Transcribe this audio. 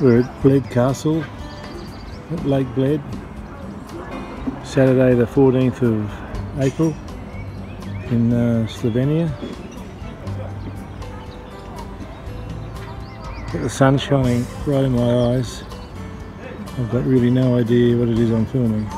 We're at Bled Castle at Lake Bled. Saturday the 14th of April in uh, Slovenia. Got the sun shining right in my eyes. I've got really no idea what it is I'm filming.